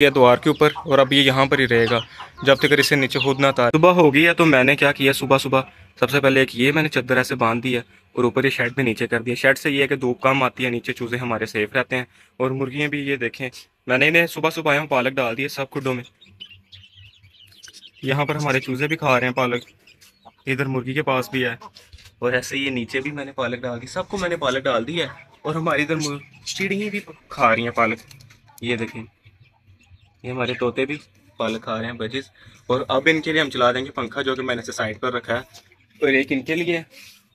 ये द्वार के ऊपर और अब ये यहाँ पर ही रहेगा। जब तक इसे नीचे खुद ना था सुबह हो गई है तो मैंने क्या किया सुबह सुबह? सबसे पहले एक ये मैंने चद्दर ऐसे बाँध दी है और ऊपर ये शेड भी नीचे कर दिया। शेड से ये है कि धूप कम आती है, नीचे चूज़े हमारे सेफ़ रहते हैं। और मुर्गियाँ भी ये देखें, मैंने इन्हें सुबह सुबह आया हूँ, पालक डाल दिए सब खुडों में। यहाँ पर हमारे चूज़े भी खा रहे हैं पालक। इधर मुर्गी के पास भी है। और ऐसे ये नीचे भी मैंने पालक डाल दी सबको मैंने पालक डाल दी है। और हमारी इधर चिड़ियाँ भी खा रही हैं पालक। ये देखें। ये हमारे तोते भी पालक खा रहे हैं बजिस और अब इनके लिए हम चला देंगे पंखा, जो कि मैंने इसे साइड पर रखा है। और एक इनके लिए,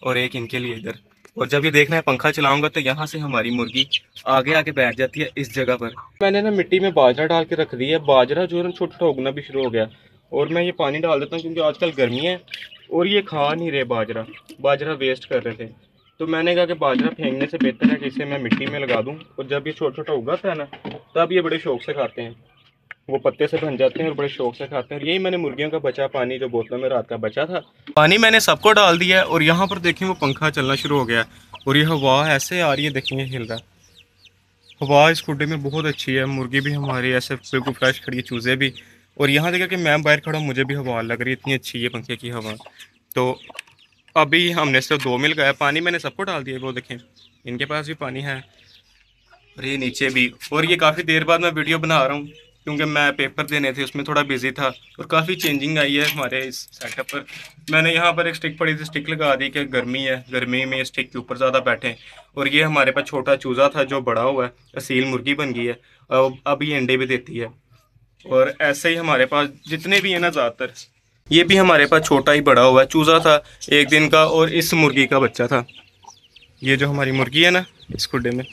और एक इनके लिए इधर। और जब ये देखना है पंखा चलाऊँगा तो यहाँ से हमारी मुर्गी आगे आके बैठ जाती है इस जगह पर। मैंने ना मिट्टी में बाजरा डाल के रख दिया है। बाजरा जो है ना, छोटा छोटा उगना भी शुरू हो गया। और मैं ये पानी डाल देता हूँ, क्योंकि आजकल गर्मी है, और ये खा नहीं रहे बाजरा। बाजरा वेस्ट कर रहे थे। तो मैंने कहा कि बाजरा फेंकने से बेहतर है कि इसे मैं मिट्टी में लगा दूँ। और जब ये छोटा छोटा उगाता है ना, तब ये बड़े शौक से खाते हैं। वो पत्ते से बन जाते हैं और बड़े शौक से खाते हैं। यही मैंने मुर्गियों का बचा पानी जो बोतलों में रात का बचा था। पानी मैंने सबको डाल दिया है और यहाँ पर देखें वो पंखा चलना शुरू हो गया और ये हवा ऐसे आ रही है देखेंगे हिल रहा हवा इस खुडे में बहुत अच्छी है, मुर्गी भी हमारी ऐसे बिल्कुल फ्रेश खड़ी है, चूज़े भी। और यहाँ देखा कि मैं बाहर खड़ा मुझे भी हवा लग रही इतनी अच्छी है पंखे की हवा। तो अभी हमने सिर्फ़ दो मिल गया पानी मैंने सबको डाल दिया वो देखें। इनके पास भी पानी है और ये नीचे भी। और ये काफ़ी देर बाद मैं वीडियो बना रहा हूँ। क्योंकि मैं पेपर देने थे, उसमें थोड़ा बिज़ी था और काफ़ी चेंजिंग आई है हमारे इस सेटअप पर। मैंने यहाँ पर एक स्टिक पड़ी थी स्टिक लगा दी कि गर्मी है, गर्मी में स्टिक के ऊपर ज़्यादा बैठे और ये हमारे पास छोटा चूज़ा था जो बड़ा हुआ है, असील मुर्गी बन गई है, अब अब ये अंडे भी देती है। और ऐसे ही हमारे पास जितने भी हैं ना ज़्यादातर, ये भी हमारे पास छोटा ही बड़ा हुआ है, चूज़ा था एक दिन का और इस मुर्गी का बच्चा था। ये जो हमारी मुर्गी है ना, इस खुडे में,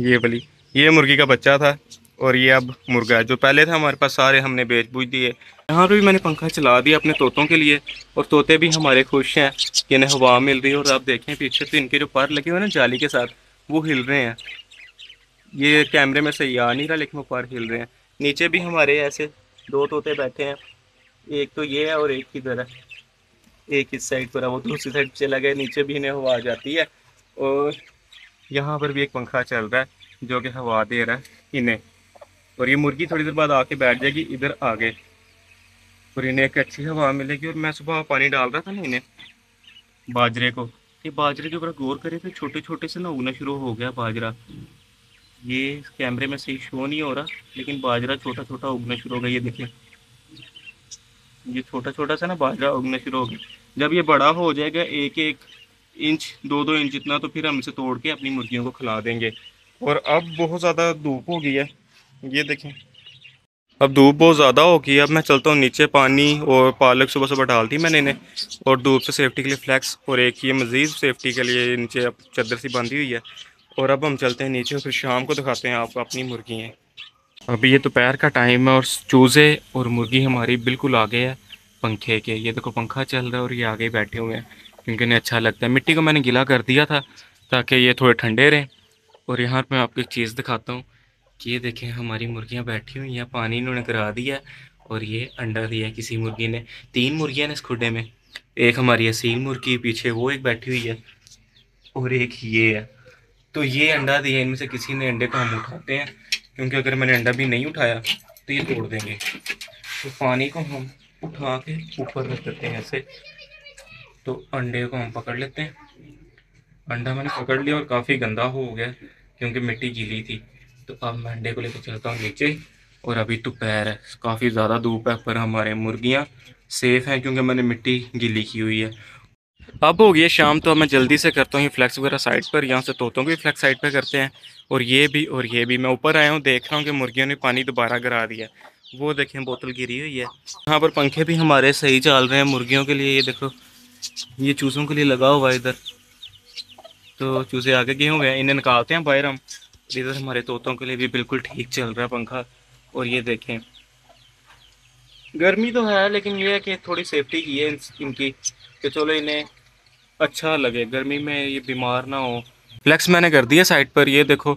ये वाली, ये मुर्गी का बच्चा था। और ये अब मुर्गा है। जो पहले था हमारे पास, सारे हमने बेच बूझ दिए। यहाँ पर भी मैंने पंखा चला दिया अपने तोतों के लिए, और तोते भी हमारे खुश हैं कि इन्हें हवा मिल रही है। और आप देखें, पीछे तो इनके जो पर लगे हुए ना, जाली के साथ, वो हिल रहे हैं। ये कैमरे में सही आ नहीं रहा, लेकिन वो पर हिल रहे हैं। नीचे भी हमारे ऐसे दो तोते बैठे हैं। एक तो ये है और एक इधर है। एक इस साइड पर है, वो दूसरी साइड चला गया। नीचे भी इन्हें हवा आ जाती है। और यहाँ पर भी एक पंखा चल रहा है, जो कि हवा दे रहा है इन्हें। और ये मुर्गी थोड़ी देर बाद आके बैठ जाएगी, इधर आगे और इन्हें एक अच्छी हवा मिलेगी और मैं सुबह पानी डाल रहा था ना इन्हें, बाजरे को। ये बाजरे के ऊपर गौर करें तो छोटे छोटे से ना उगना शुरू हो गया बाजरा। ये कैमरे में सही शो नहीं हो रहा, लेकिन बाजरा छोटा छोटा उगना शुरू हो गया, ये देखें। ये छोटा छोटा सा ना बाजरा उगना शुरू हो गया। जब ये बड़ा हो जाएगा एक एक इंच दो दो इंच जितना तो फिर हम इसे तोड़ के अपनी मुर्गियों को खिला देंगे। और अब बहुत ज़्यादा धूप हो गई है। ये देखें। अब धूप बहुत ज़्यादा हो गई अब मैं चलता हूँ नीचे पानी और पालक सुबह सुबह डाल दी मैंने इन्हें। और धूप से सेफ्टी के लिए फ्लैक्स और एक ये मज़ीद सेफ्टी के लिए नीचे अब चादर सी बांधी हुई है। और अब हम चलते हैं नीचे फिर शाम को दिखाते हैं आपको अपनी मुर्गी हैं। अभी ये दोपहर का टाइम है और चूज़े और मुर्गी हमारी बिल्कुल आगे है, पंखे के। ये देखो पंखा चल रहा है और ये आगे बैठे हुए हैं, क्योंकि इन्हें अच्छा लगता है। मिट्टी को मैंने गिला कर दिया था ताकि ये थोड़े ठंडे रहें। और यहाँ पर मैं आपको एक चीज़ दिखाता हूँ। ये देखें, हमारी मुर्गियाँ बैठी हुई हैं, पानी इन्होंने करा दिया और ये अंडा दिया किसी मुर्गी ने। तीन मुर्गियाँ ने इस खुडे में। एक हमारी असील मुर्गी, पीछे वो एक बैठी हुई है और एक ये है। तो ये अंडा दिया, इनमें से किसी ने अंडे को हम उठाते हैं, क्योंकि अगर मैंने अंडा भी नहीं उठाया तो ये तोड़ देंगे। तो पानी को हम उठा के ऊपर रख देते हैं ऐसे। तो अंडे को हम पकड़ लेते हैं। अंडा मैंने पकड़ लिया और काफ़ी गंदा हो गया, क्योंकि मिट्टी गीली थी। तो अब मैं अंडे को लेकर चलता हूँ नीचे। और अभी दोपहर है, काफ़ी ज़्यादा धूप है पर हमारे मुर्गियाँ सेफ़ हैं क्योंकि मैंने मिट्टी गीली की हुई है। अब हो गई शाम तो मैं जल्दी से करता हूँ फ्लैक्स वगैरह साइड पर। यहाँ से तोतों को फ्लैक्स साइड पर करते हैं। और ये भी, और ये भी। मैं ऊपर आया हूँ, देख रहा हूँ कि मुर्गियों ने पानी दोबारा गिरा दिया वो देखें, बोतल गिरी हुई है। यहाँ पर पंखे भी हमारे सही चल रहे हैं मुर्गियों के लिए। ये देखो, ये चूज़ों के लिए लगा हुआ है इधर। तो चूज़े आगे गए हुए हैं इन्हें निकालते हैं बाहर हम। इधर हमारे तोतों के लिए भी बिल्कुल ठीक चल रहा है पंखा। और ये देखें, गर्मी तो है, लेकिन ये है कि थोड़ी सेफ्टी की है इनकी, कि चलो इन्हें अच्छा लगे। गर्मी में ये बीमार ना हो। फ्लैक्स मैंने कर दिया साइड पर, ये देखो।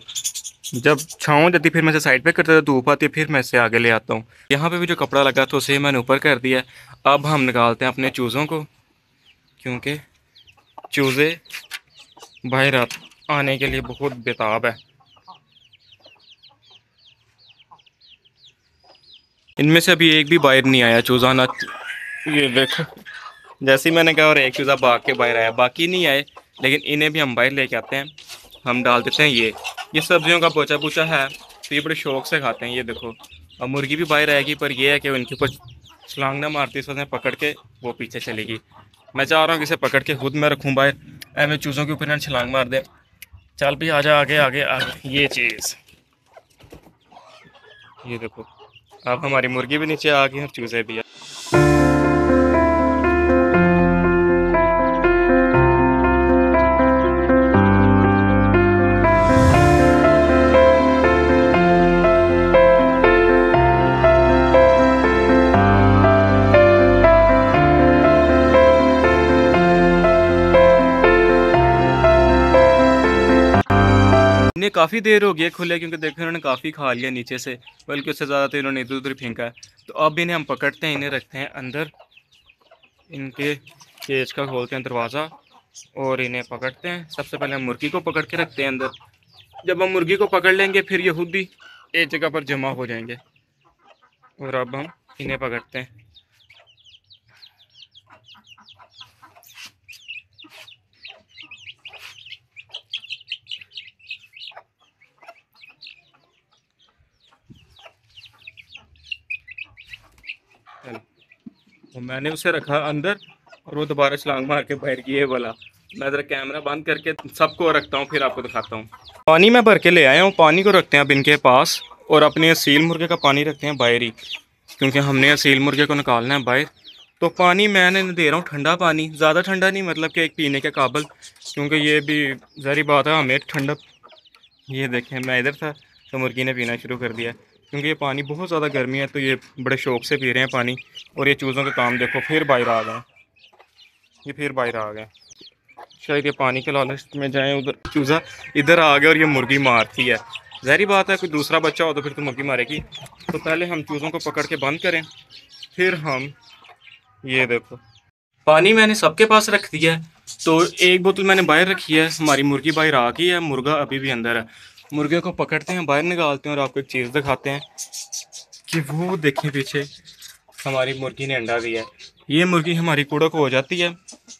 जब छाँव जाती फिर मैं से साइड पे करता था, धूप आती फिर मैं इसे आगे ले आता हूँ। यहाँ पे भी जो कपड़ा लगा था, उसे मैंने ऊपर कर दिया अब हम निकालते हैं अपने चूज़ों को, क्योंकि चूज़े बाहर आने के लिए बहुत बेताब है। इनमें से अभी एक भी बाहर नहीं आया चूज़ा ना ये देखो। जैसे ही मैंने कहा और एक चूज़ा भाग के बाहर आया, बाकी नहीं आए, लेकिन इन्हें भी हम बाहर लेके आते हैं। हम डाल देते हैं ये। ये सब्जियों का पोचा पोचा है तो ये बड़े शौक से खाते हैं, ये देखो। अब मुर्गी भी बाहर आएगी, पर यह है कि उनके ऊपर छलांग ना मारती इस पकड़ के वो पीछे चलेगी। मैं चाह रहा हूँ कि इसे पकड़ के खुद मैं रखूँ बाहर। ऐसे चूज़ों के ऊपर ना छलांग मार दे। चल भी आ जा आगे आगे आगे। ये चीज़। ये देखो। अब हमारी मुर्गी भी नीचे आ गई और चूज़े भी इन्हें काफ़ी देर हो गई खुले क्योंकि देखो इन्होंने काफ़ी खा लिया नीचे से, बल्कि उससे ज़्यादा तो इन्होंने इधर उधर फेंका है। तो अब इन्हें हम पकड़ते हैं, इन्हें रखते हैं अंदर। इनके केज का खोलते हैं दरवाज़ा और इन्हें पकड़ते हैं। सबसे पहले हम मुर्गी को पकड़ के रखते हैं अंदर। जब हम मुर्गी को पकड़ लेंगे, फिर ये खुद ही एक जगह पर जमा हो जाएँगे। और अब हम इन्हें पकड़ते हैं। तो मैंने उसे रखा अंदर और वो दोबारा छलांग मार के बाहर की ये वाला। मैं ज़रा कैमरा बंद करके सबको रखता हूँ, फिर आपको दिखाता हूँ। पानी मैं भर के ले आया हूँ, पानी को रखते हैं अब इनके पास और अपने असील मुर्गे का पानी रखते हैं बाहर ही, क्योंकि हमने असील मुर्गे को निकालना है बाहर। तो पानी मैंने दे रहा हूँ, ठंडा पानी। ज़्यादा ठंडा नहीं मतलब कि एक पीने के काबल, क्योंकि ये भी जहरी बात है, हमें ठंडा ये देखें, मैं इधर था तो मुर्गी ने पीना शुरू कर दिया। क्योंकि ये पानी बहुत ज़्यादा गर्मी है तो ये बड़े शौक से पी रहे हैं पानी। और ये चूज़ों के काम देखो, फिर बाहर आ गए। ये फिर बाहर आ गए। शायद ये पानी के लालच में जाएँ, उधर चूज़ा इधर आ गया और ये मुर्गी मारती है। जहरी बात है, कोई दूसरा बच्चा हो तो फिर तो मुर्गी मारेगी। तो पहले हम चूज़ों को पकड़ के बंद करें, फिर हम ये देखो। पानी मैंने सबके पास रख दिया है तो एक बोतल मैंने बाहर रखी है, हमारी मुर्गी बाहर आ गई है, मुर्गा अभी भी अंदर है। मुर्गे को पकड़ते हैं, बाहर निकालते हैं और आपको एक चीज़ दिखाते हैं कि वो देखें पीछे, हमारी मुर्गी ने अंडा दिया है। ये मुर्गी हमारी कुड़क हो जाती है,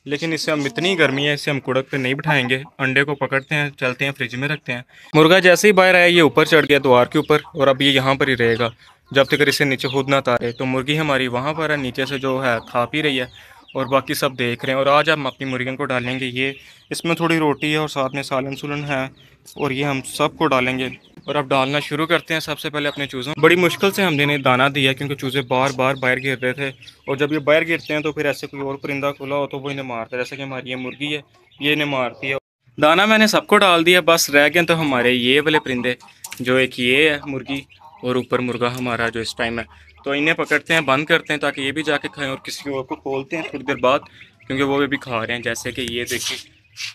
लेकिन इससे हम इतनी गर्मी है इससे हम कुड़क पे नहीं बिठाएँगे। अंडे को पकड़ते हैं, चलते हैं, फ्रिज में रखते हैं। मुर्गा जैसे ही बाहर आया, ये ऊपर चढ़ गया द्वार के ऊपर और अब ये यहाँ पर ही रहेगा। जब तक इसे नीचे खुद ना तारे तो मुर्गी हमारी वहाँ पर है, नीचे से जो है खा पी रही है। और बाकी सब देख रहे हैं। और आज हम अपनी मुर्गियों को डालेंगे ये। इसमें थोड़ी रोटी है और साथ में सालन सुलन है और ये हम सबको डालेंगे। और अब डालना शुरू करते हैं सबसे पहले अपने चूज़ों। बड़ी मुश्किल से हमने इन्हें दाना दिया क्योंकि चूज़े बार बार बाहर गिर रहे थे। और जब ये बाहर गिरते हैं तो फिर ऐसे कोई और परिंदा खुला हो तो वो इन्हें मारता है। जैसे कि हमारी ये मुर्गी है, ये इन्हें मारती है। दाना मैंने सबको डाल दिया, बस रह गए तो हमारे ये वाले परिंदे, जो एक ये है मुर्गी और ऊपर मुर्गा हमारा जो इस टाइम है। तो इन्हें पकड़ते हैं, बंद करते हैं ताकि ये भी जाके खाएँ और किसी और को खोलते हैं थोड़ी देर बाद, क्योंकि वो भी खा रहे हैं। जैसे कि ये देखिए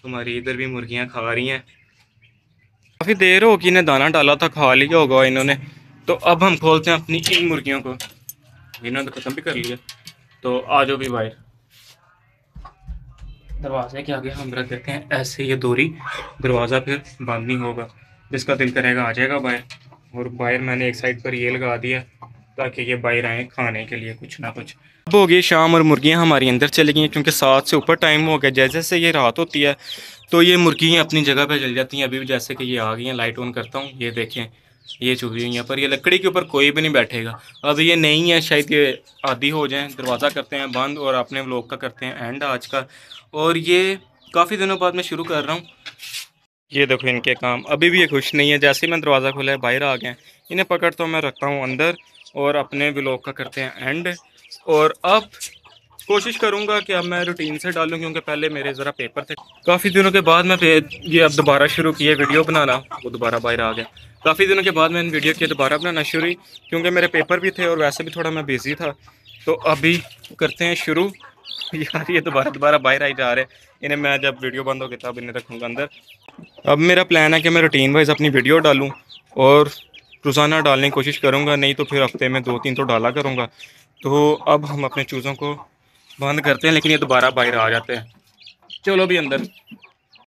हमारी इधर भी मुर्गियाँ खा रही हैं। काफ़ी देर होगी, इन्हें दाना डाला था, खा लिया होगा इन्होंने। तो अब हम खोलते हैं अपनी इन मुर्गियों को। इन्होंने तो ख़त्म भी कर लिया। तो आ जाओ भी बाहर। दरवाजे के आगे हम रख देते हैं, ऐसे ये दूरी। दरवाज़ा फिर बंद नहीं होगा। जिसका दिल करेगा आ जाएगा बाहर। और बाहर मैंने एक साइड पर ये लगा दिया। ताकि ये बाहर आए खाने के लिए कुछ ना कुछ। अब हो गई शाम और मुर्गियाँ हमारी अंदर चली गई क्योंकि सात से ऊपर टाइम हो गया। जैसे जैसे ये रात होती है तो ये मुर्गियाँ अपनी जगह पर चल जाती हैं। अभी भी जैसे कि ये आ गई हैं लाइट ऑन करता हूँ। ये देखें, ये चुभी हुई हैं पर। ये लकड़ी के ऊपर कोई भी नहीं बैठेगा। अब ये नहीं है, शायद ये आदि हो जाएँ। दरवाज़ा करते हैं बंद और अपने लोग का करते हैं एंड आज का। और ये काफ़ी दिनों बाद मैं शुरू कर रहा हूँ। ये देखो इनके काम। अभी भी ये खुश नहीं है। जैसे ही मैं दरवाज़ा खोला है, बाहर आ गए इन्हें पकड़ता हूँ मैं रखता हूँ अंदर। और अपने ब्लॉग का करते हैं एंड और अब कोशिश करूँगा कि अब मैं रूटीन से डालूं, क्योंकि पहले मेरे ज़रा पेपर थे। काफ़ी दिनों के बाद मैं ये अब दोबारा शुरू किया वीडियो बनाना। वो दोबारा बाहर आ गया। काफ़ी दिनों के बाद मैंने वीडियो किया दोबारा बनाना शुरू ही, क्योंकि मेरे पेपर भी थे और वैसे भी थोड़ा मैं बिज़ी था। तो अभी करते हैं शुरू। यार, ये दोबारा दोबारा बाहर आई जा रहे इन्हें मैं जब वीडियो बंद हो गया, तब इन्हें रखूँगा अंदर। अब मेरा प्लान है कि मैं रूटीन वाइज अपनी वीडियो डालूँ और रोज़ाना डालने की कोशिश करूँगा, नहीं तो फिर हफ़्ते में दो तीन तो डाला करूँगा। तो अब हम अपने चूज़ों को बंद करते हैं, लेकिन ये दोबारा बाहर आ जाते हैं। चलो भी अंदर।